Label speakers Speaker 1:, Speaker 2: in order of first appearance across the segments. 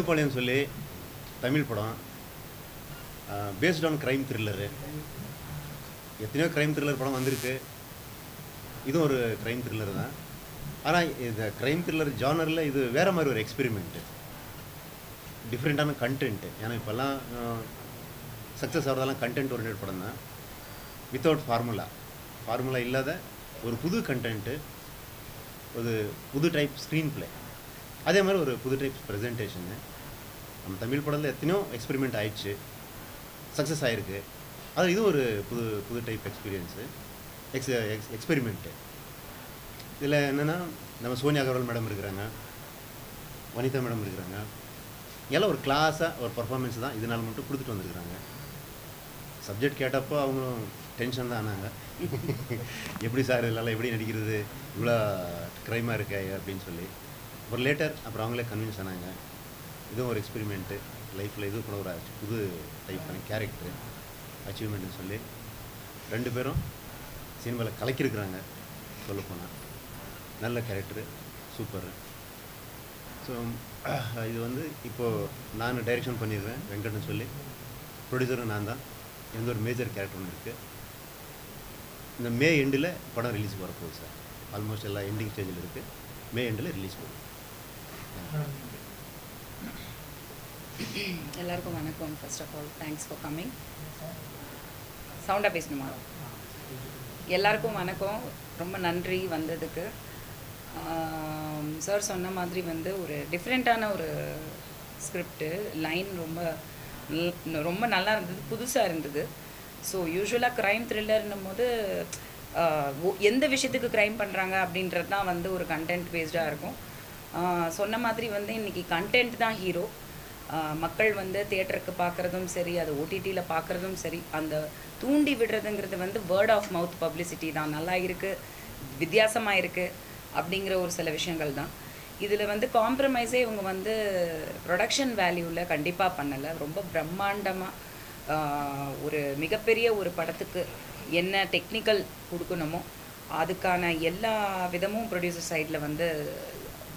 Speaker 1: பாளையம் சொல்லி தமிழ் படம். Based on crime thriller எத்தனையோ க்ரைம் த்ரில்லர் படம் வந்திருக்கு. இதுவும் ஒரு க்ரைம் த்ரில்லர் தான். ஆனால் இந்த க்ரைம் த்ரில்லர் ஜானரில் இது வேறு மாதிரி ஒரு எக்ஸ்பெரிமெண்ட்டு டிஃப்ரெண்ட்டான கண்டென்ட்டு ஏன்னா இப்போல்லாம் சக்ஸஸ் ஆகிறதெல்லாம் கண்டென்ட் ஓரியன்ட் படம் தான். வித்தவுட் ஃபார்முலா ஃபார்முலா இல்லாத ஒரு புது கண்டென்ட்டு ஒரு புது டைப் ஸ்க்ரீன் ப்ளே அதே மாதிரி ஒரு புது டைப் ப்ரெசன்டேஷனு நம்ம தமிழ் படத்தில் எத்தனையோ எக்ஸ்பெரிமெண்ட் ஆயிடுச்சு. சக்ஸஸ் ஆகிருக்கு அது இது ஒரு புது புது type experience ex ex experiment இதில் என்னென்னா நம்ம சோனியா அகர்வால் மேடம் இருக்கிறாங்க. வனிதா மேடம் இருக்கிறாங்க. எல்லாம் ஒரு கிளாஸாக ஒரு பர்ஃபார்மன்ஸ் தான் இதனால் மட்டும் கொடுத்துட்டு வந்திருக்கிறாங்க. சப்ஜெக்ட் கேட்டப்போ அவங்களும் டென்ஷன் தான் ஆனாங்க. எப்படி சார் இதெல்லாம் எப்படி நடிக்கிறது? இவ்வளோ க்ரைமாக இருக்க அப்படின்னு சொல்லி. அப்புறம் லேட்டர் அப்புறம் அவங்களே கன்வின்ஸ் ஆனாங்க. இதுவும் ஒரு எக்ஸ்பெரிமெண்ட்டு லைஃப்பில் இது கூட ஒரு புது டைப்பான கேரக்டர் அச்சீவ்மெண்ட்னு சொல்லி ரெண்டு பேரும் சினிமாவில் கலக்கியிருக்கிறாங்க சொல்லப்போனால் நல்ல கேரக்டரு சூப்பர் ஸோ இது வந்து இப்போது நான் டைரெக்ஷன் பண்ணிடுவேன் வெங்கட்னு சொல்லி. ப்ரொடியூசரும் நான் தான். எந்த ஒரு மேஜர் கேரக்டர் ஒன்று இருக்குது இந்த மே எண்டில் படம் ரிலீஸ் வரப்போகுது சார் ஆல்மோஸ்ட் எல்லா எண்டிங் ஸ்டேஜில் இருக்குது மே எண்டில் ரிலீஸ் போகுது.
Speaker 2: எல்லாருக்கும் வணக்கம் first of all thanks for coming சவுண்டாக பேசணுமா? எல்லாருக்கும் வணக்கம். ரொம்ப நன்றி வந்ததுக்கு. சார் சொன்ன மாதிரி வந்து ஒரு டிஃப்ரெண்ட்டான ஒரு ஸ்கிரிப்டு லைன் ரொம்ப நல்- ரொம்ப நல்லா இருந்தது புதுசாக இருந்தது. ஸோ யூஸ்வலாக க்ரைம் த்ரில்லர்னும் போது எந்த விஷயத்துக்கு க்ரைம் பண்ணுறாங்க அப்படின்றது தான் வந்து ஒரு கண்டென்ட் பேஸ்டாக இருக்கும். சொன்ன மாதிரி வந்து இன்றைக்கி கண்டென்ட் தான் ஹீரோ மக்கள் வந்து தியேட்டருக்கு பார்க்குறதும் சரி அது ஓடிடியில் பார்க்குறதும் சரி அந்த தூண்டி விடுறதுங்கிறது வந்து வேர்ட் ஆஃப் மவுத் பப்ளிசிட்டி தான். நல்லா இருக்குது வித்தியாசமாக இருக்குது அப்படிங்கிற ஒரு சில விஷயங்கள் தான். இதில் வந்து காம்ப்ரமைஸே இவங்க வந்து ப்ரொடக்ஷன் வேல்யூவில் கண்டிப்பாக பண்ணலை. ரொம்ப பிரம்மாண்டமாக ஒரு மிகப்பெரிய ஒரு படத்துக்கு என்ன டெக்னிக்கல் கொடுக்கணுமோ அதுக்கான எல்லா விதமும் ப்ரொடியூசர் சைடில் வந்து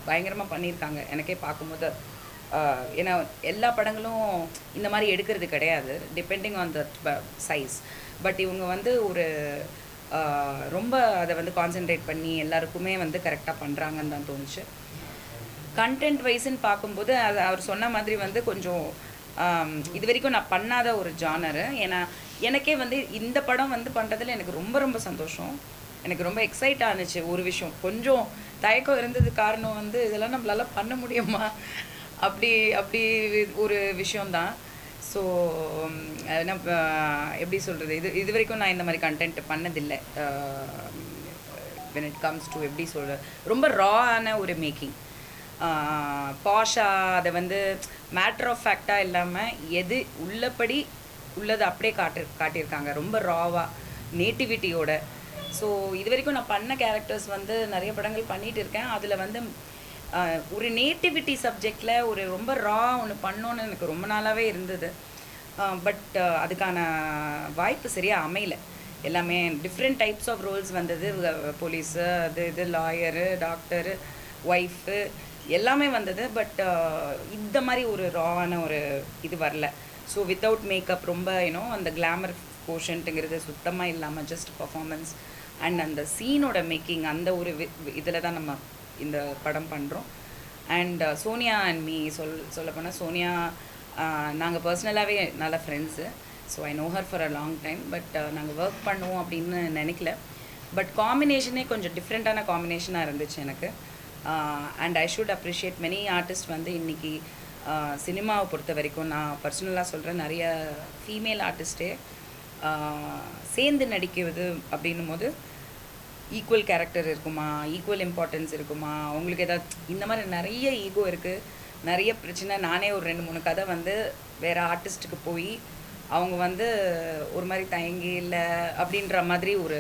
Speaker 2: பயங்கரமாக பண்ணியிருக்காங்க எனக்கே பார்க்கும்போது. ஏன்னா எல்லா படங்களும் இந்த மாதிரி எடுக்கிறது கிடையாது depending on the size but இவங்க வந்து ஒரு ரொம்ப அதை வந்து கான்சென்ட்ரேட் பண்ணி எல்லாருக்குமே வந்து கரெக்டாக பண்ணுறாங்கன்னு தான் தோணுச்சு. கண்டென்ட் வைஸ்ன்னு பார்க்கும்போது அது அவர் சொன்ன மாதிரி வந்து கொஞ்சம் இது வரைக்கும் நான் பண்ணாத ஒரு ஜானரு ஏன்னா எனக்கே வந்து இந்த படம் வந்து பண்ணுறதுல எனக்கு ரொம்ப ரொம்ப சந்தோஷம். எனக்கு ரொம்ப எக்ஸைட் ஆனிச்சு ஒரு விஷயம். கொஞ்சம் தயக்கம் இருந்தது காரணம் வந்து இதெல்லாம் நம்மளால பண்ண முடியுமா? அப்படி அப்படி ஒரு விஷயம்தான். ஸோ எப்படி சொல்கிறது இது இது வரைக்கும் நான் இந்த மாதிரி கண்டென்ட் பண்ணதில்லை. வென் இட் கம்ஸ் டு எப்படி சொல்கிற ரொம்ப ராவான ஒரு மேக்கிங் பாஷா அதை வந்து மேட்ரு ஆஃப் ஃபேக்டாக இல்லாமல் எது உள்ளபடி உள்ளதை அப்படியே காட்டு காட்டியிருக்காங்க. ரொம்ப ராவாக நேட்டிவிட்டியோட ஸோ இது வரைக்கும் நான் பண்ண கேரக்டர்ஸ் வந்து நிறைய படங்கள் பண்ணிகிட்டு இருக்கேன் அதில் வந்து ஒரு நேட்டிவிட்டி சப்ஜெக்டில் ஒரு ரொம்ப ரா ஒன்று பண்ணோன்னு எனக்கு ரொம்ப நாளாகவே இருந்தது. பட் அதுக்கான வாய்ப்பு சரியாக அமையல. எல்லாமே டிஃப்ரெண்ட் டைப்ஸ் ஆஃப் ரோல்ஸ் வந்தது. போலீஸு அது இது லாயரு டாக்டரு ஒய்ஃபு எல்லாமே வந்தது. பட் இந்த மாதிரி ஒரு ராவான ஒரு இது வரல. ஸோ வித்தவுட் மேக்கப் ரொம்ப ஏன்னோ அந்த கிளாமர் கோஷன்ட்டுங்கிறது சுத்தமாக இல்லாமல் ஜஸ்ட் பர்ஃபார்மன்ஸ் அண்ட் அந்த சீனோட மேக்கிங் அந்த ஒரு இதில் தான் நம்ம இந்த படம் பண்ணுறோம் and uh, Sonia and me சொல் சொல்லப்போனால் சோனியா uh, நாங்கள் பர்சனலாகவே நல்ல friends so I know her for a long time but நாங்கள் ஒர்க் பண்ணுவோம் அப்படின்னு நினைக்கல. பட் காம்பினேஷனே கொஞ்சம் டிஃப்ரெண்ட்டான காம்பினேஷனாக இருந்துச்சு எனக்கு. And I should appreciate many artist வந்து இன்றைக்கி சினிமாவை uh, பொறுத்த வரைக்கும் நான் பர்சனலாக சொல்கிறேன் நிறைய ஃபீமேல் ஆர்டிஸ்ட்டே சேர்ந்து நடிக்கிறது அப்படின்னும் போது ஈக்குவல் கேரக்டர் இருக்குமா? ஈக்குவல் இம்பார்ட்டன்ஸ் இருக்குமா? அவங்களுக்கு ஏதாவது இந்த மாதிரி நிறைய ஈகோ இருக்குது நிறைய பிரச்சனை. நானே ஒரு ரெண்டு மூணு கதை வந்து வேறு ஆர்டிஸ்ட்டுக்கு போய் அவங்க வந்து ஒரு மாதிரி தயங்கி இல்லை அப்படின்ற மாதிரி ஒரு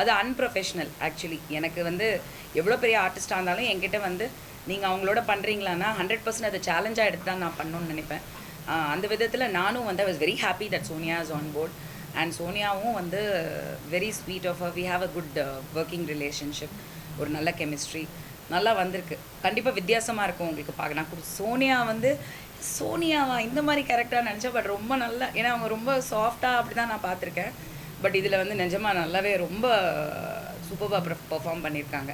Speaker 2: அது அன்ப்ரொஃபஷ்னல் ஆக்சுவலி எனக்கு வந்து எவ்வளோ பெரிய ஆர்டிஸ்ட்டாக இருந்தாலும் என்கிட்ட வந்து நீங்கள் அவங்களோட பண்ணுறீங்களான்னா ஹண்ட்ரட் பர்சன்ட் அதை சேலஞ்சாக எடுத்து தான் நான் பண்ணணும்னு நினைப்பேன். அந்த விதத்தில் நானும் வந்து I was very happy that Sonia is on board and சோனியாவும் வந்து very sweet of we have a good working relationship ஒரு நல்ல கெமிஸ்ட்ரி நல்லா வந்திருக்கு. கண்டிப்பாக வித்தியாசமாக இருக்கும் உங்களுக்கு பார்க்க. நான் சோனியா வந்து சோனியாவா? இந்த மாதிரி கேரக்டராக நினச்சேன் பட் ரொம்ப நல்லா ஏன்னா அவங்க ரொம்ப சாஃப்டாக அப்படி தான் நான் பார்த்துருக்கேன். பட் இதில் வந்து நிஜமாக நல்லாவே ரொம்ப சூப்பராக பெர்ஃபார்ம் பண்ணியிருக்காங்க.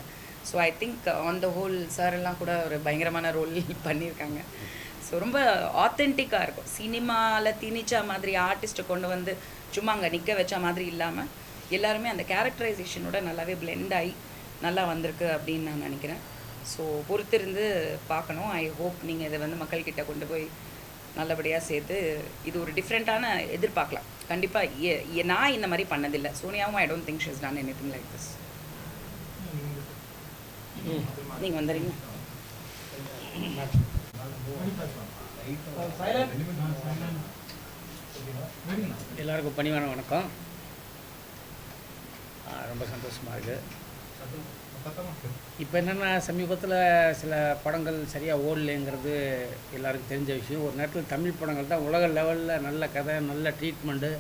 Speaker 2: So I think on the whole sir எல்லாம் கூட ஒரு பயங்கரமான ரோல் பண்ணியிருக்காங்க. ஸோ ரொம்ப ஆத்தென்டிக்காக இருக்கும். சினிமாவில் திணிச்ச மாதிரி ஆர்டிஸ்ட்டை கொண்டு வந்து சும்மா அங்கே நிற்க வச்ச மாதிரி இல்லாமல் எல்லாருமே அந்த கேரக்டரைசேஷனோட நல்லாவே blend ஆகி நல்லா வந்திருக்கு அப்படின்னு நான் நினைக்கிறேன். ஸோ பொறுத்திருந்து பார்க்கணும். ஐ ஹோப் நீங்கள் இதை வந்து மக்கள்கிட்ட கொண்டு போய் நல்லபடியாக சேர்த்து இது ஒரு டிஃப்ரெண்ட்டான எதிர்பார்க்கலாம். கண்டிப்பாக நான் இந்த மாதிரி பண்ணதில்லை. சோனியாவும் I don't think she's done anything like this நீங்கள் வந்துடுறீங்க.
Speaker 3: எல்லாருக்கும் பணிவான வணக்கம். ரொம்ப சந்தோஷமாக இருக்குது இப்போ என்னென்னா சமீபத்தில் சில படங்கள் சரியாக ஓடலைங்கிறது எல்லாருக்கும் தெரிஞ்ச விஷயம். ஒரு நேரத்தில் தமிழ் படங்கள் தான் உலக லெவலில் நல்ல கதை நல்ல ட்ரீட்மெண்ட்டு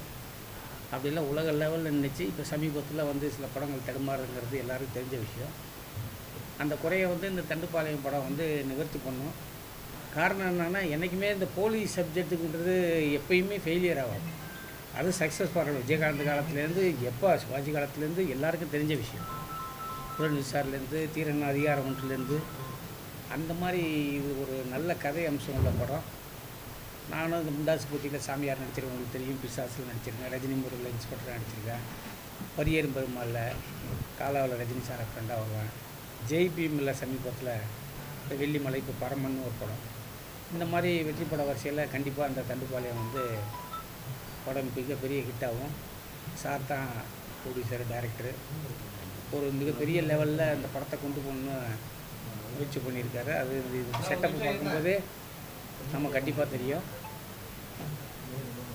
Speaker 3: அப்படிலாம் உலக லெவலில் நினச்சி இப்போ சமீபத்தில் வந்து சில படங்கள் தடுமாறுங்கிறது எல்லாருக்கும் தெரிஞ்ச விஷயம். அந்த குறையை வந்து இந்த தண்டுப்பாளையம் படம் வந்து நிவர்த்தி பண்ணும். காரணம் என்னென்னா என்றைக்குமே இந்த போலீஸ் சப்ஜெக்ட்டுக்குன்றது எப்பயுமே ஃபெயிலியர் ஆகாது. அது சக்ஸஸ் பண்ணணும் விஜயகாந்த் காலத்துலேருந்து எப்போ சிவாஜி காலத்துலேருந்து எல்லாருக்கும் தெரிஞ்ச விஷயம். புலன் சார்லேருந்து தீரன் அதிகாரம் ஒன்றுலேருந்து அந்த மாதிரி இது ஒரு நல்ல கதை அம்சம் உள்ள படம். நானும் இந்த முண்டாசு போட்டியில் சாமியார் நடிச்சிருக்கேன். உங்களுக்கு தெரியும் பிசாசில் நடிச்சிருக்கேன். ரஜினி முருகில் இன்ஸ்பெக்டர் நடிச்சிருக்கேன். பரியேறும் பெருமாளில் காலாவில் ரஜினி சாரை ஃப்ரெண்டாக வருவேன். ஜெய்பீமில் சமீபத்தில் இந்த வெள்ளிமலை இப்போ பரமன்னு ஒரு படம். இந்த மாதிரி வெற்றி பட வரிசையில் கண்டிப்பாக அந்த தண்டுப்பாளையம் வந்து படம் மிகப்பெரிய ஹிட் ஆகும். சார் தான் ப்ரொடியூசர் டைரக்டரு ஒரு மிகப்பெரிய லெவலில் அந்த படத்தை கொண்டு போகணுன்னு முயற்சி பண்ணியிருக்காரு. அது இது செட்டப் பார்க்கும்போதே நம்ம கண்டிப்பாக தெரியும்.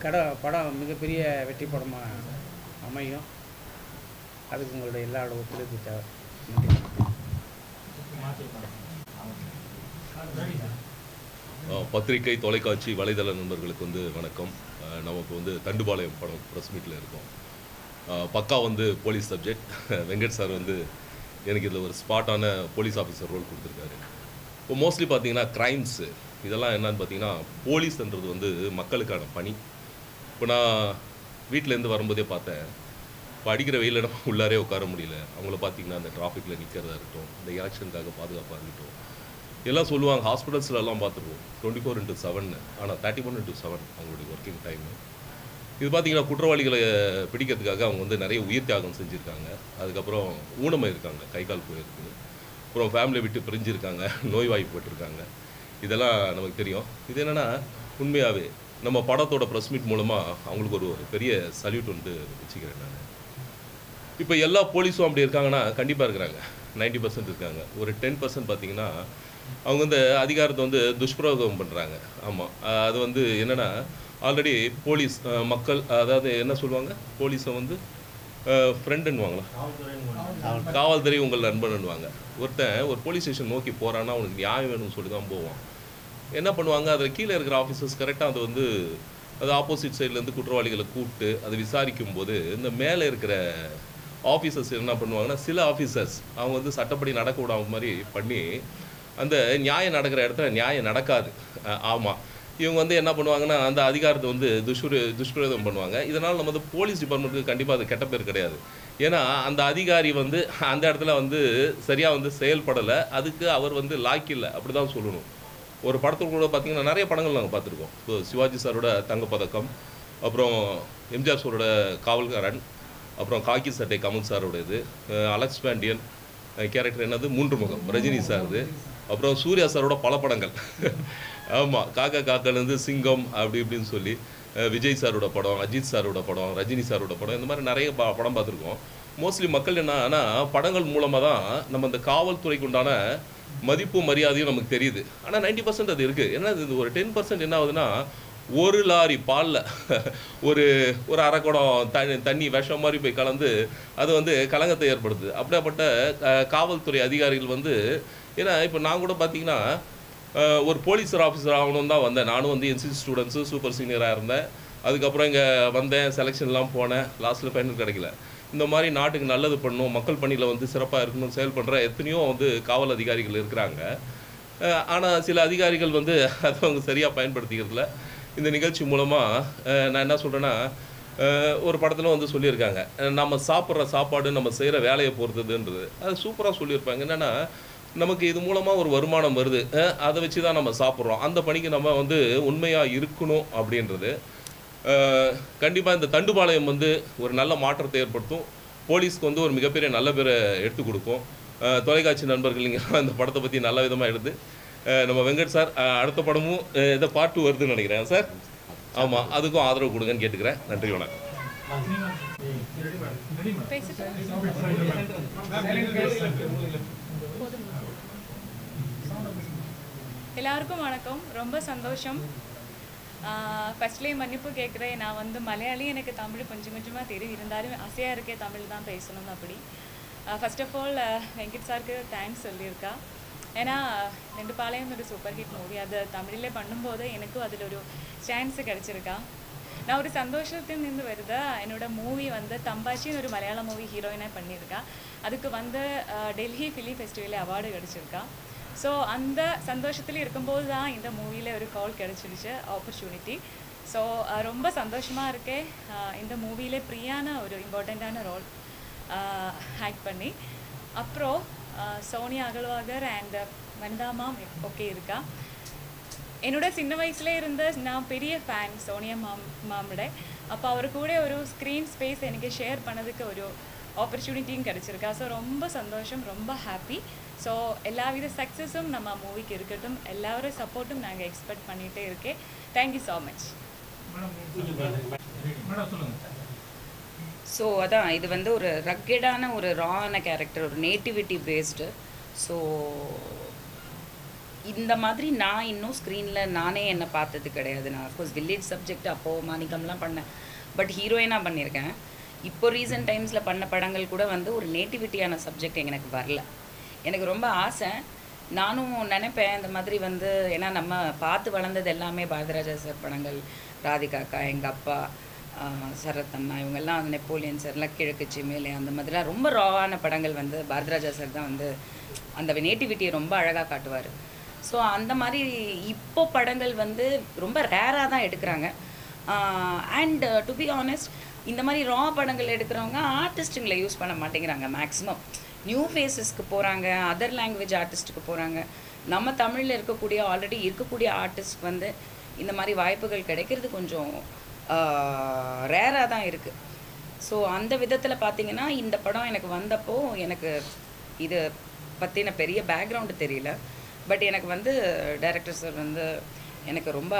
Speaker 3: கட படம் மிகப்பெரிய வெற்றி படமாக அமையும். அதுக்கு உங்களுடைய எல்லாரோட ஒத்துழைப்பு தேவை. நன்றி.
Speaker 4: பத்திரிகை தொலைக்காட்சி வலைதள நண்பர்களுக்கு வந்து வணக்கம். நமக்கு வந்து தண்டுபாளையம் படம் ப்ரெஸ் மீட்டில் இருக்கோம். பக்கா வந்து போலீஸ் சப்ஜெக்ட் வெங்கட் சார் வந்து எனக்கு இதில் ஒரு ஸ்பாட்டான போலீஸ் ஆஃபீஸர் ரோல் கொடுத்துருக்காரு. இப்போ மோஸ்ட்லி பார்த்தீங்கன்னா க்ரைம்ஸு இதெல்லாம் என்னன்னு பார்த்தீங்கன்னா போலீஸ்ன்றது வந்து மக்களுக்கான பணி. இப்போ நான் வீட்டிலேருந்து வரும்போதே பார்த்தேன். இப்போ அடிக்கிற வெயில் நம்ம உள்ளாரே உட்கார முடியல. அவங்கள பார்த்தீங்கன்னா அந்த டிராஃபிக்கில் நிற்கிறதா இருக்கட்டும் இந்த எலெக்ஷனுக்காக பாதுகாப்பாக இருக்கட்டும் எல்லாம் சொல்லுவாங்க ஹாஸ்பிட்டல்ஸில் எல்லாம் பார்த்துருவோம். டுவெண்ட்டி ஃபோர் இன்ட்டு செவன் ஆனால் தேர்ட்டி ஒன் இன்ட்டு செவன் அவங்களுடைய ஒர்க்கிங் டைமு இது பார்த்தீங்கன்னா குற்றவாளிகளை பிடிக்கிறதுக்காக அவங்க வந்து நிறைய உயிர் தியாகம் செஞ்சுருக்காங்க. அதுக்கப்புறம் ஊனமாக இருக்காங்க கை கால் போயிருக்கு அப்புறம் ஃபேமிலியை விட்டு பிரிஞ்சிருக்காங்க நோய்வாய்ப்பட்டிருக்காங்க இதெல்லாம் நமக்கு தெரியும். இது என்னென்னா உண்மையாகவே நம்ம படத்தோட ப்ரெஸ் மீட் மூலமாக அவங்களுக்கு ஒரு பெரிய சல்யூட் வந்து வச்சுக்கிறேன் நான். இப்போ எல்லா போலீஸும் அப்படி இருக்காங்கன்னா கண்டிப்பாக இருக்கிறாங்க. 90% பர்சன்ட் இருக்காங்க. ஒரு டென் பர்சன்ட் பார்த்தீங்கன்னா அவங்க வந்து அதிகாரத்தை வந்து துஷ்பிரயோகம் பண்ணுறாங்க ஆமாம் அது வந்து என்னென்னா ஆல்ரெடி போலீஸ் மக்கள் அதாவது என்ன சொல்லுவாங்க? போலீஸை வந்து ஃப்ரெண்டுன்னுவாங்களா காவல்துறை. உங்கள் நண்பன்னுவாங்க. ஒருத்தன் ஒரு போலீஸ் ஸ்டேஷன் நோக்கி போகிறான்னா அவனுக்கு நியாயம் வேணும்னு சொல்லி தான் போவான். என்ன பண்ணுவாங்க? அதில் கீழே இருக்கிற ஆஃபீஸர்ஸ் கரெக்டாக அது வந்து அது ஆப்போசிட் சைட்லேருந்து குற்றவாளிகளை கூப்பிட்டு அதை விசாரிக்கும் போது இந்த மேலே இருக்கிற ஆஃபீஸர்ஸ் என்ன பண்ணுவாங்கன்னா சில ஆஃபீஸர்ஸ் அவங்க வந்து சட்டப்படி நடக்க விடாம மாதிரி பண்ணி அந்த நியாயம் நடக்கிற இடத்துல நியாயம் நடக்காது. ஆமாம் இவங்க வந்து என்ன பண்ணுவாங்கன்னா அந்த அதிகாரத்தை வந்து துஷ்பிர துஷ்பிரயோகம் பண்ணுவாங்க. இதனால் நம்ம வந்து போலீஸ் டிபார்ட்மெண்ட்டுக்கு கண்டிப்பாக அது கெட்ட பேர் கிடையாது. ஏன்னா அந்த அதிகாரி வந்து அந்த இடத்துல வந்து சரியாக வந்து செயல்படலை. அதுக்கு அவர் வந்து லாக்கில்லை அப்படி தான் சொல்லணும். ஒரு படத்தில் கூட பார்த்தீங்கன்னா நிறைய படங்கள் நாங்கள் பார்த்துருக்கோம் இப்போ சிவாஜி சாரோட தங்கப்பதக்கம் அப்புறம் எம்ஜிஆர் சாரோட காவல்காரன் அப்புறம் காக்கி சட்டை கமல் சாரோட இது அலெக்ஸ் பாண்டியன் கேரக்டர் என்னது? மூன்று முகம். ரஜினி சார்து அப்புறம் சூர்யா சாரோட பல படங்கள். ஆமாம் காக்கா காக்கலேருந்து சிங்கம் அப்படி இப்படின்னு சொல்லி விஜய் சாரோட படம் அஜித் சாரோட படம் ரஜினி சாரோட படம் இந்த மாதிரி நிறைய பா படம் பார்த்துருக்கோம். மோஸ்ட்லி மக்கள் என்ன ஆனால் படங்கள் மூலமாக தான் நம்ம இந்த காவல்துறைக்கு உண்டான மதிப்பு மரியாதையும் நமக்கு தெரியுது. ஆனால் 90% பர்சன்ட் அது இருக்குது ஏன்னா இது ஒரு டென் பர்சன்ட் என்ன ஆகுதுன்னா ஒரு லாரி பாலில் ஒரு ஒரு அரைக்குடம் தண்ணி தண்ணி விஷம் மாதிரி போய் கலந்து அது வந்து கலங்கத்தை ஏற்படுத்துது. அப்படியாப்பட்ட காவல்துறை அதிகாரிகள் வந்து ஏன்னா இப்போ நான் கூட பார்த்தீங்கன்னா ஒரு போலீஸர் ஆஃபீஸர் ஆகணும் தான் வந்தேன். நானும் வந்து என்சிசி ஸ்டூடெண்ட்ஸு சூப்பர் சீனியராக இருந்தேன். அதுக்கப்புறம் இங்கே வந்தேன் செலெக்ஷன்லாம் போனேன். லாஸ்ட்டில் ஃபைனல் கிடைக்கல. இந்த மாதிரி நாட்டுக்கு நல்லது பண்ணணும் மக்கள் பணியில் வந்து சிறப்பாக இருக்கணும் செயல்படுற எத்தனையோ வந்து காவல் அதிகாரிகள் இருக்கிறாங்க. ஆனால் சில அதிகாரிகள் வந்து அதை அவங்க சரியாக பயன்படுத்திக்கிறதுல இந்த நிகழ்ச்சி மூலமாக நான் என்ன சொல்கிறேன்னா ஒரு படத்தில் வந்து சொல்லியிருக்காங்க. நம்ம சாப்பிட்ற சாப்பாடு நம்ம செய்கிற வேலையை பொறுத்ததுன்றது. அது சூப்பராக சொல்லியிருப்பாங்க. என்னென்னா நமக்கு இது மூலமாக ஒரு வருமானம் வருது. அதை வச்சு தான் நம்ம சாப்பிட்றோம். அந்த பணிக்கு நம்ம வந்து உண்மையாக இருக்கணும் அப்படின்றது. கண்டிப்பாக இந்த தண்டுபாளையம் வந்து ஒரு நல்ல மாற்றத்தை ஏற்படுத்தும். போலீஸ்க்கு வந்து ஒரு மிகப்பெரிய நல்ல பேரை எடுத்து கொடுக்கும். தொலைக்காட்சி நண்பர்கள் இங்கே இந்த படத்தை பற்றி நல்ல விதமாக எடுத்து நம்ம வெங்கட் சார் அடுத்த படமும் இதை பார்ட் டூ வருதுன்னு நினைக்கிறேன் சார் ஆமாம் அதுக்கும் ஆதரவு கொடுங்கன்னு கேட்டுக்கிறேன். நன்றி வணக்கம்.
Speaker 5: எல்லாருக்கும் வணக்கம். ரொம்ப சந்தோஷம். ஃபஸ்ட்லேயே மன்னிப்பு கேட்குறேன். நான் வந்து மலையாளி எனக்கு தமிழ் கொஞ்சம் கொஞ்சமாக தெரியும். இருந்தாலும் ஆசையாக இருக்கே தமிழ் தான் பேசணும் அப்படி. ஃபர்ஸ்ட் ஆஃப் ஆல் வெங்கட் சாருக்கு தேங்க்ஸ் சொல்லியிருக்கா. ஏன்னா ரெண்டு பாளையம் ஒரு சூப்பர் ஹிட் மூவி அது தமிழிலே பண்ணும்போது எனக்கும் அதில் ஒரு சான்ஸ் கிடச்சிருக்கா. நான் ஒரு சந்தோஷத்தில் நின்று வருது? என்னோட மூவி வந்து தம்பாச்சின்னு ஒரு மலையாள மூவி ஹீரோயினாக பண்ணியிருக்கா. அதுக்கு வந்து அஹ், டெல்லி ஃபிலிம் ஃபெஸ்டிவலில் அவார்டு கிடச்சிருக்கா. ஸோ அந்த சந்தோஷத்தில் இருக்கும்போது தான் இந்த மூவியில் ஒரு கால் கிடச்சிருச்சு ஆப்பர்ச்சுனிட்டி ஸோ ரொம்ப சந்தோஷமாக இருக்கேன் அஹ், இந்த மூவியில் பிரியான ஒரு இம்பார்ட்டண்ட்டான ரோல் ஆக்ட் பண்ணி. அப்புறம் அஹ், சோனியா அகல்வாகர் அண்ட் வந்தா மேம் ஓகே இருக்கா? என்னோட சின்ன வயசுல இருந்த நான் பெரிய ஃபேன் சோனியா மாம் மாமோட அப்போ அவர் கூட ஒரு ஸ்க்ரீன் ஸ்பேஸ் எனக்கு ஷேர் பண்ணதுக்கு ஒரு ஆப்பர்ச்சுனிட்டியும் கிடச்சிருக்கா. ஸோ ரொம்ப சந்தோஷம் ரொம்ப ஹாப்பி ஸோ எல்லாவித சக்ஸஸும் நம்ம மூவிக்கு இருக்கட்டும். எல்லாரும் சப்போர்ட்டும் நாங்கள் எக்ஸ்பெக்ட் பண்ணிகிட்டே இருக்கேன். தேங்க்யூ ஸோ மச்
Speaker 2: ஸோ அதான் இது வந்து ஒரு ரக்கெடான ஒரு ரான கேரக்டர் ஒரு நேட்டிவிட்டி பேஸ்டு ஸோ இந்த மாதிரி நான் இன்னும் ஸ்க்ரீனில் நானே என்னை பார்த்தது கிடையாது. நான் அஃப்கோர்ஸ் வில்லேஜ் சப்ஜெக்ட் அப்போது மாணிக்கம்லாம் பண்ணேன். பட் ஹீரோயினாக பண்ணியிருக்கேன். இப்போ ரீசெண்ட் டைம்ஸில் பண்ண படங்கள் கூட வந்து ஒரு நேட்டிவிட்டியான சப்ஜெக்ட் எனக்கு வரல. எனக்கு ரொம்ப ஆசை. நானும் நினைப்பேன் இந்த மாதிரி வந்து ஏன்னா நம்ம பார்த்து வளர்ந்தது எல்லாமே பாரதிராஜா சார் படங்கள். ராதிகாக்கா எங்கள் அப்பா ஆஹ் சரத் வந்து இவங்கெல்லாம் நெப்போலியன் சார்லாம் கிழக்கு சிமேலே அந்த மாதிரிலாம் ரொம்ப ராவான படங்கள் வந்து பாரதிராஜா சார் தான் வந்து அந்த நேட்டிவிட்டியை ரொம்ப அழகாக காட்டுவார். ஸோ அந்த மாதிரி இப்போ படங்கள் வந்து ரொம்ப ரேராக தான் எடுக்கிறாங்க. அண்ட் டு பி ஆனஸ்ட் இந்த மாதிரி ரா படங்கள் எடுக்கிறவங்க ஆர்டிஸ்ட்டுங்களை யூஸ் பண்ண மாட்டேங்கிறாங்க மேக்ஸிமம் நியூ ஃபேஸஸ்க்கு போகிறாங்க அதர் லாங்குவேஜ் ஆர்டிஸ்ட்டுக்கு போகிறாங்க நம்ம தமிழில் இருக்கக்கூடிய ஆல்ரெடி இருக்கக்கூடிய ஆர்டிஸ்ட் வந்து இந்த மாதிரி வாய்ப்புகள் கிடைக்கிறது கொஞ்சம் ரேராக தான் இருக்குது ஸோ அந்த விதத்தில் பார்த்தீங்கன்னா இந்த படம் எனக்கு வந்தப்போ எனக்கு இது பற்றின பெரிய பேக்ரவுண்டு தெரியல. பட் எனக்கு வந்து டைரக்டர் சார் வந்து எனக்கு ரொம்ப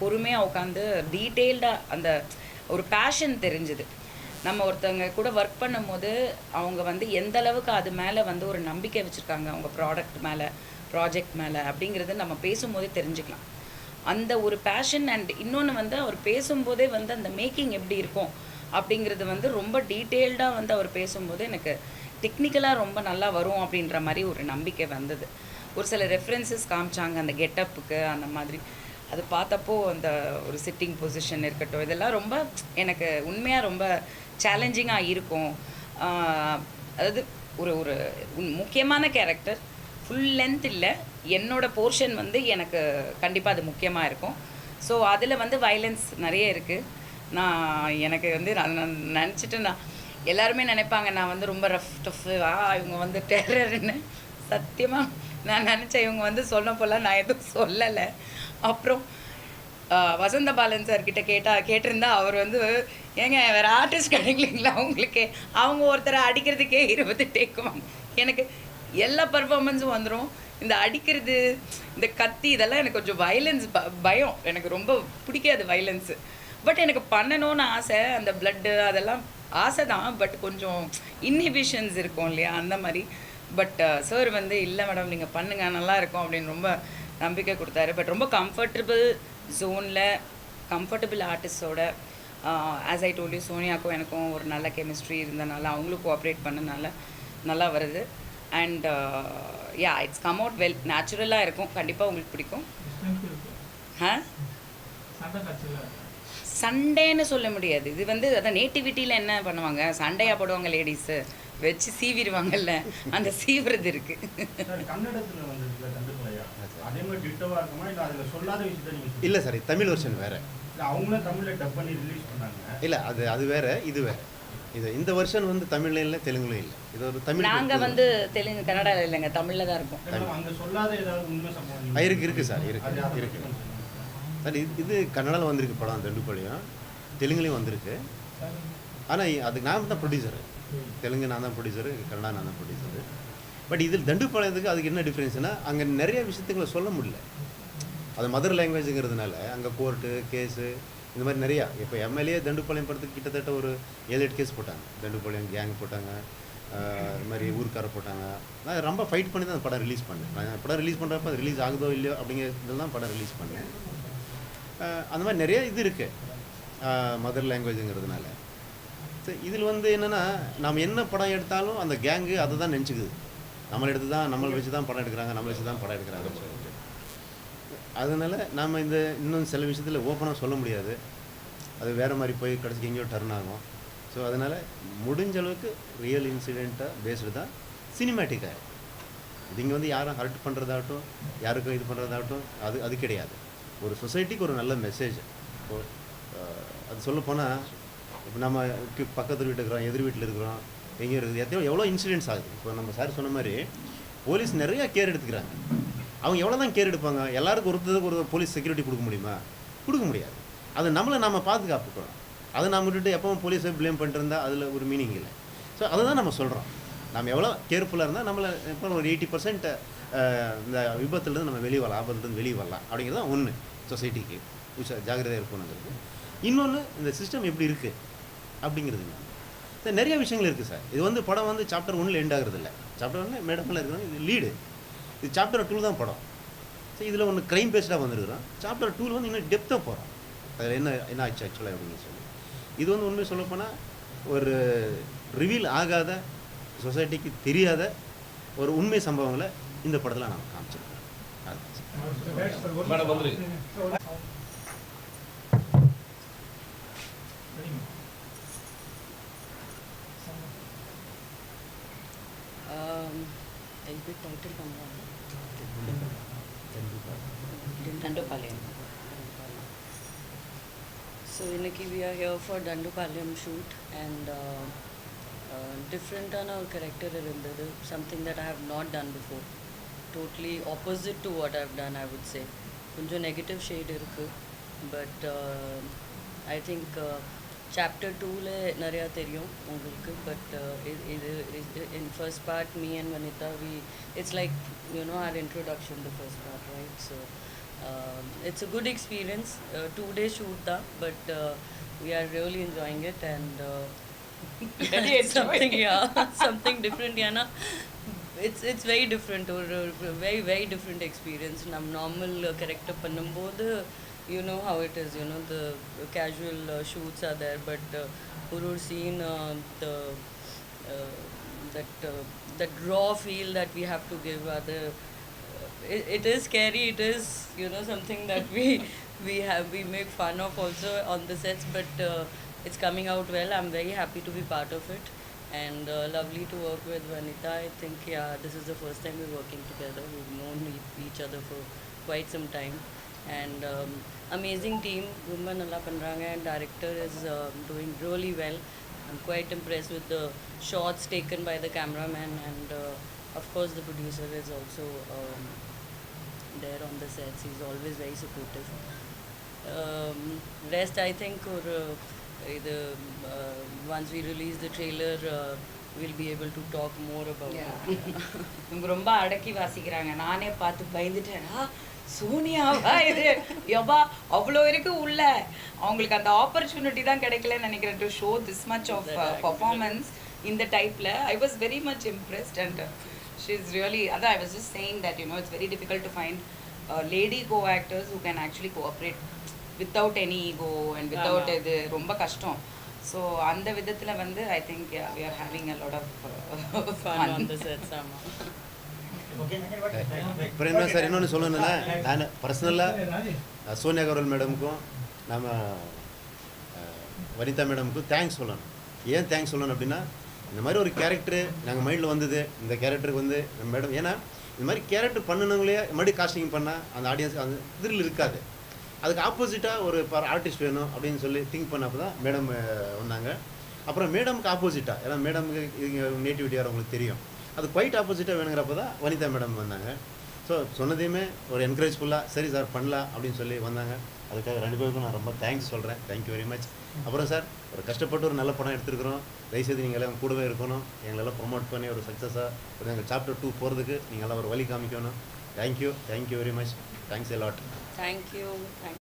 Speaker 2: பொறுமையாக உட்காந்து டீட்டெயில்டாக அந்த ஒரு பேஷன் தெரிஞ்சுது. நம்ம ஒருத்தவங்க கூட ஒர்க் பண்ணும்போது அவங்க வந்து எந்த அளவுக்கு அது மேலே வந்து ஒரு நம்பிக்கை வச்சுருக்காங்க அவங்க ப்ராடக்ட் மேலே ப்ராஜெக்ட் மேலே அப்படிங்கிறது நம்ம பேசும்போதே தெரிஞ்சுக்கலாம். அந்த ஒரு பேஷன் அண்ட் இன்னொன்று வந்து அவர் பேசும்போதே வந்து அந்த மேக்கிங் எப்படி இருக்கும் அப்படிங்கிறது வந்து ரொம்ப டீட்டெயில்டாக வந்து அவர் பேசும்போது எனக்கு டெக்னிக்கலாக ரொம்ப நல்லா வரும் அப்படின்ற மாதிரி ஒரு நம்பிக்கை வந்தது. ஒரு சில ரெஃபரன்சஸ் காமிச்சாங்க அந்த கெட்டப்புக்கு அந்த மாதிரி. அது பார்த்தப்போ அந்த ஒரு சிட்டிங் பொசிஷன் இருக்கட்டும் இதெல்லாம் ரொம்ப எனக்கு உண்மையாக ரொம்ப சேலஞ்சிங்காக இருக்கும். அதாவது ஒரு ஒரு முக்கியமான கேரக்டர் ஃபுல் லென்த் இல்லை என்னோட போர்ஷன் வந்து எனக்கு கண்டிப்பாக அது முக்கியமாக இருக்கும். ஸோ அதில் வந்து வயலன்ஸ் நிறைய இருக்குது நான் எனக்கு வந்து நான் நினச்சிட்டு நான் எல்லாருமே நினைப்பாங்க நான் வந்து ரொம்ப ரஃப் டஃப்வா இவங்க வந்து டெரர்னு சத்தியமாக நான் நினச்சேன் இவங்க வந்து சொன்ன போல நான் எதுவும் சொல்லலை. அப்புறம் வசந்த பாலன் சார் கேட்டால் கேட்டிருந்தா அவர் வந்து ஏங்க வேறு ஆர்டிஸ்ட் கிடைக்கலீங்களா அவங்களுக்கு அவங்க ஒருத்தரை அடிக்கிறதுக்கே இருபது டேக்குவாங்க எனக்கு எல்லா பர்ஃபாமன்ஸும் வந்துடும் இந்த அடிக்கிறது இந்த கத்தி இதெல்லாம் எனக்கு கொஞ்சம் வயலன்ஸ் பயம். எனக்கு ரொம்ப பிடிக்காது வயலன்ஸு பட் எனக்கு பண்ணணும்னு ஆசை அந்த பிளட்டு அதெல்லாம் ஆசை தான். பட் கொஞ்சம் இன்ஹிபிஷன்ஸ் இருக்கும் இல்லையா? அந்த மாதிரி. பட் சார் வந்து இல்லை மேடம் நீங்கள் பண்ணுங்க. நல்லா இருக்கும். அப்படின்னு ரொம்ப நம்பிக்கை கொடுத்தாரு. பட் ரொம்ப கம்ஃபர்டபுள் ஜோனில் கம்ஃபர்டபுள் ஆர்டிஸ்டோட ஆஸ் ஐ டோல்யூ சோனியாக்கும் எனக்கும் ஒரு நல்ல கெமிஸ்ட்ரி இருந்தனால அவங்களும் கோஆப்ரேட் பண்ணனால நல்லா வருது. And yeah it's come out well நேச்சுரலாக இருக்கும். கண்டிப்பாக உங்களுக்கு பிடிக்கும். ஆ சண்டைன்னு சொல்ல முடியாது. இது வந்து அதான் நேட்டிவிட்டியில் என்ன பண்ணுவாங்க? சண்டையா போடுவாங்க லேடிஸு வச்சு சீவிடுவாங்கல்ல. அந்த சீவுறது இருக்கு.
Speaker 6: சார் கன்னடத்துல வந்ததுல தண்டுமலையா அதே மாதிரி டிட்டோவா இருக்குமா? இல்ல அதுல சொல்லாத விஷயத்த நீங்க
Speaker 1: இல்லை சார் தமிழ் வெர்ஷன் வேறு.
Speaker 6: அவங்களும் தமிழ்ல டப் பண்ணி ரிலீஸ் பண்ணாங்க.
Speaker 1: இல்லை அது அது வேற இது வேற. இது இந்த வருஷன் வந்து தமிழ்ல இல்லை தெலுங்குலையும் இல்லை. இது ஒரு தமிழ்
Speaker 2: நாங்க வந்து தெலுங்கு கன்னடால இல்லைங்க தமிழ்ல தான் இருக்கோம்.
Speaker 6: மேடம் அங்க சொல்லாத ஏதாவது உண்மை சம்பவம்
Speaker 1: ஆ, இருக்கு இருக்கு சார் இருக்கு இருக்கு. சார் இது இது கன்னடாவில் வந்திருக்கு படம் ரெண்டுப்பாளையம் தெலுங்குலையும் வந்திருக்கு. ஆனால் அதுக்கு நான் தான் ப்ரொடியூசரு தெலுங்கு நான் தான் ப்ரொடியூசரு கன்னடா நான் தான் ப்ரொடியூசரு பட் இதில் தண்டுப்பாளையத்துக்கு அதுக்கு என்ன டிஃப்ரென்ஸ்னா அங்கே நிறைய விஷயத்துங்களை சொல்ல முடியல. அது மதர் லாங்குவேஜுங்கிறதுனால அங்கே கோர்ட்டு கேஸு இந்த மாதிரி நிறையா. இப்போ எம்எல்ஏ தண்டுப்பாளையம் படத்துக்கு கிட்டத்தட்ட ஒரு ஏழு எட்டு கேஸ் போட்டாங்க. தண்டுப்பாளையம் கேங் போட்டாங்க. இது மாதிரி ஊருக்கார போட்டாங்க. நான் ரொம்ப ஃபைட் பண்ணி தான் அந்த படம் ரிலீஸ் பண்ணேன். நான் படம் ரிலீஸ் பண்ணுறப்ப அது ரிலீஸ் ஆகுதோ இல்லையோ அப்படிங்கிறதுல தான் படம் ரிலீஸ் பண்ணேன். அந்த மாதிரி நிறைய இது இருக்குது மதர் லாங்குவேஜுங்கிறதுனால இதில் வந்து என்னென்னா நம்ம என்ன படம் எடுத்தாலும் அந்த கேங்கு அதை தான் நினச்சிக்குது. நம்மளை எடுத்து தான் நம்மளை வச்சு தான் படம் எடுக்கிறாங்க நம்மளை வச்சு தான் படம் எடுக்கிறாங்க. அதனால் நாம் இந்த இன்னும் சில விஷயத்தில் ஓப்பனாக சொல்ல முடியாது. அது வேறு மாதிரி போய் கடைசிக்கு எங்கேயோ டர்ன் ஆகும். ஸோ அதனால் முடிஞ்ச அளவுக்கு ரியல் இன்சிடெண்ட்டாக பேஸ்டு தான் சினிமேட்டிக்காக இது இங்கே வந்து யாரும் ஹர்ட் பண்ணுறதாகட்டும் யாருக்கும் இது பண்ணுறதாகட்டும் அது அது கிடையாது. ஒரு சொசைட்டிக்கு ஒரு நல்ல மெசேஜ் இப்போ அது சொல்லப்போனால் இப்போ நம்ம பக்கத்து வீட்டில் இருக்கிறோம் எதிர் வீட்டில் இருக்கிறோம் எங்கேயும் இருக்குது. எத்தனையோ எவ்வளோ இன்சிடென்ட்ஸ் ஆகுது. இப்போ நம்ம சார் சொன்ன மாதிரி போலீஸ் நிறையா கேர் எடுத்துக்கிறாங்க. அவங்க எவ்வளோ தான் கேர் எடுப்பாங்க? எல்லாருக்கும் ஒருத்தருக்கு ஒரு போலீஸ் செக்யூரிட்டி கொடுக்க முடியுமா? கொடுக்க முடியாது. அது நம்மளை நம்ம பாதுகாப்புக்கிறோம் அதை நம்ம விட்டுட்டு எப்பவும் போலீஸை ப்ளேம் பண்ணிருந்தா அதில் ஒரு மீனிங் இல்லை. ஸோ அதை தான் நம்ம சொல்கிறோம் நம்ம எவ்வளோ கேர்ஃபுல்லாக இருந்தால் நம்மளை இப்போ ஒரு எயிட்டி பர்சன்ட் இந்த விபத்துலேருந்து நம்ம வெளியே வரலாம் ஆபத்துலேருந்து வெளியே வரலாம். அப்படிங்கிறது தான் ஒன்று சொசைட்டிக்கு உஷா ஜாகிரதையாக இருக்கணுங்கிறது இன்னொன்று இந்த சிஸ்டம் எப்படி இருக்குது அப்படிங்கிறது சார் நிறைய விஷயங்கள் இருக்குது சார். இது வந்து படம் வந்து சாப்டர் ஒன்றில் எண்ட் ஆகுறது இல்லை சாப்டர் ஒன்று மேடமில் இருக்கிறோம் இது லீடு இது சாப்டர் டூ தான் படம். ஸோ இதில் ஒன்று க்ரைம் பேஸ்டாக வந்திருக்கிறோம் சாப்டர் டூவில் வந்து இன்னும் டெப்த்தாக போகிறோம் அதில் என்ன என்ன ஆச்சு ஆக்சுவலாக அப்படின்னு சொல்லி. இது வந்து உண்மை சொல்லப்போனால் ஒரு ரிவீல் ஆகாத சொசைட்டிக்கு தெரியாத ஒரு உண்மை சம்பவங்களை இந்த படத்தில் நான் காமிச்சிருக்கேன்.
Speaker 4: வந்துரு
Speaker 2: எல்பி டைட்டில் பண்ணுவாங்க தண்டுபாளையம்
Speaker 7: So இன்னைக்கு we are here for Dandupalayam shoot and uh, uh, different ஆன ஒரு character இருந்தது something that I have not done before totally opposite to what I've done I would say கொஞ்சம் நெகட்டிவ் ஷேட் இருக்கு but I think chapter டூவில் நிறையா தெரியும் உங்களுக்கு but இது in first part me and Vanitha we it's like You know our introduction to first part right so it's a good experience two days shoot தான் but we are really enjoying it and uh,
Speaker 2: Very
Speaker 7: something
Speaker 2: enjoying.
Speaker 7: yeah something different yeah na? it's it's very different or uh, very very different experience nam normal uh, character பண்ணும்போது you know how it is you know the casual uh, shoots are there but uh, ஒரு ஒரு scene uh, the uh, that uh, the raw feel that we have to give other. Uh, it, it is scary. It is you know something that we we have we make fun of also on the sets, but uh, it's coming out well. I'm very happy to be part of it, and uh, lovely to work with Vanita. I think yeah, this is the first time we're working together. We've known each other for quite some time, and um, amazing team. Woman Allah Panranga and director is um, doing really well. i'm quite impressed with the shots taken by the cameraman and uh, of course the producer is also um, there on the sets. He's always very supportive. Um, rest, I think, or uh, either uh, once we release the trailer, uh, we'll be able to talk more about
Speaker 2: Yeah.
Speaker 7: it.
Speaker 2: இவங்க ரொம்ப அடக்கி வாசிக்கிறாங்க நானே பார்த்து பயந்துட்டேன் ஆ சோனியாவா இது. யப்பா அவ்வளோ இருக்கு உள்ள. அவங்களுக்கு அந்த ஆப்பர்ச்சுனிட்டி தான் கிடைக்கலன்னு நினைக்கிறேன். To show this much of performance இந்த டைப்ல I was very much impressed and she is really அதான் I was just saying that you know it's very difficult to find lady co actors who can actually cooperate without any ego and without இது ரொம்ப கஷ்டம். So அந்த விதத்தில் வந்து I think we are having a lot of
Speaker 7: Fun.
Speaker 1: அப்புறம் என்ன sir இன்னொன்று சொல்லணும்னா நான் பர்சனலாக சோனியா கவுரல் மேடமுக்கும் நம்ம வனிதா மேடமுக்கும் தேங்க்ஸ் சொல்லணும். ஏன் தேங்க்ஸ் சொல்லணும் அப்படின்னா இந்த மாதிரி ஒரு கேரக்டரு நாங்கள் மைண்டில் வந்தது இந்த கேரக்டருக்கு வந்து நம்ம மேடம் ஏன்னா இந்த மாதிரி கேரக்டர் பண்ணினவங்களே மறுபடியும் காஸ்டிங் பண்ணால் அந்த ஆடியன்ஸ் அந்த இதில் இருக்காது. அதுக்கு ஆப்போசிட்டாக ஒரு பர் ஆர்டிஸ்ட் வேணும் அப்படின்னு சொல்லி திங்க் பண்ணப்போ தான் மேடம் வந்தாங்க. அப்புறம் மேடமுக்கு ஆப்போசிட்டாக ஏன்னா மேடமுக்கு இங்கே நேட்டிவிட்டியாக அவங்களுக்கு தெரியும். அது குவைட் ஆப்போசிட்டாக வேணுங்கிறப்ப தான் வனிதா மேடம் வந்தாங்க. ஸோ சொன்னதையுமே ஒரு என்கரேஜ்ஃபுல்லாக சரி சார் பண்ணலாம் அப்படின்னு சொல்லி வந்தாங்க. அதுக்காக ரெண்டு பேருக்கும் நான் ரொம்ப தேங்க்ஸ் சொல்கிறேன் தேங்க்யூ வெரி மச் அப்புறம் சார் ஒரு கஷ்டப்பட்டு ஒரு நல்ல படம் எடுத்துருக்குறோம். தயவுசெய்து நீங்கள் எல்லாம் கூடவே இருக்கணும். எங்களெல்லாம் ப்ரொமோட் பண்ணி ஒரு சக்ஸஸாக ஒரு எங்கள் சாப்டர் டூ போகிறதுக்கு நீங்கள் எல்லாம் ஒரு வழி காமிக்கணும். Thank you thank you very much thanks
Speaker 7: a lot Thank thank